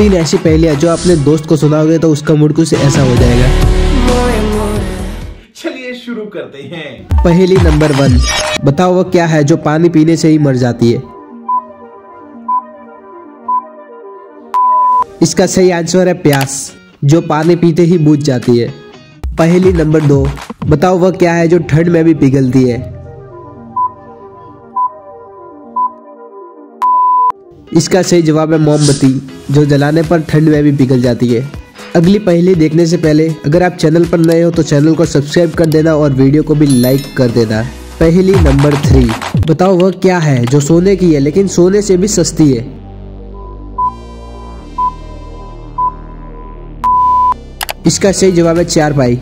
तीन ऐसी पहेलियाँ जो अपने दोस्त को सुनाओगे तो उसका मूड कुछ ऐसा हो जाएगा। चलिए शुरू करते हैं। पहेली नंबर वन बताओ वो क्या है जो पानी पीने से ही मर जाती है? इसका सही आंसर है प्यास जो पानी पीते ही बूझ जाती है। पहली नंबर दो बताओ वह क्या है जो ठंड में भी पिघलती है? इसका सही जवाब है मोमबत्ती, जो जलाने पर ठंड में भी पिघल जाती है। अगली पहली देखने से पहले, अगर आप चैनल पर नए हो तो चैनल को सब्सक्राइब कर देना और वीडियो को भी लाइक कर देना। पहली नंबर थ्री। बताओ वह क्या है, जो सोने की है, लेकिन सोने से भी सस्ती है? इसका सही जवाब है चार पाई